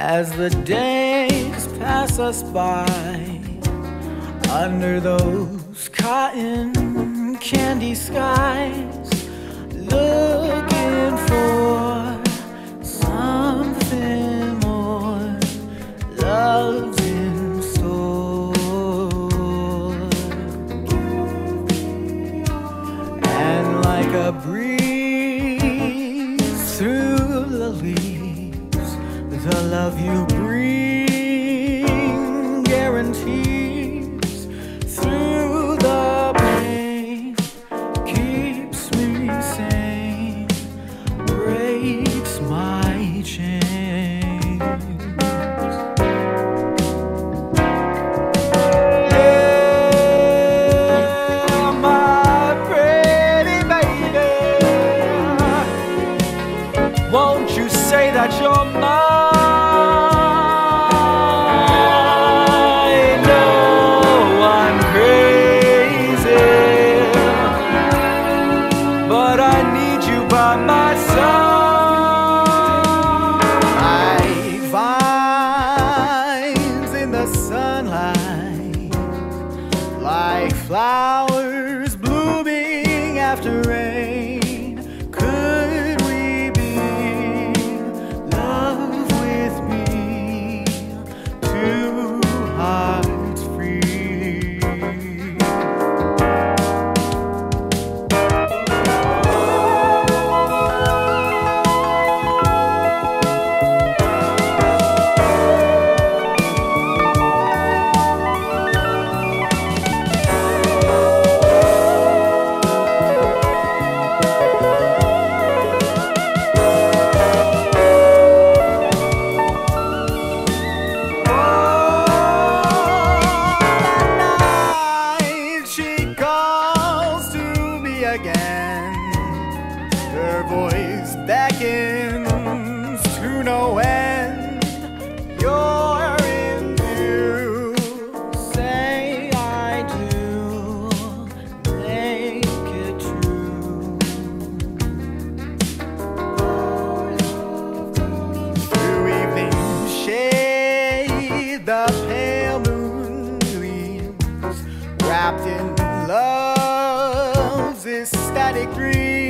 as the days pass us by under those cotton candy skies, looking for something more. Love's in store, and like a breeze the love you bring guarantees after rain. Again. Her voice beckons to no end. you're in view. Say I do, make it true. Through evening shade, the pale moon gleams, wrapped in love's ecstatic dream.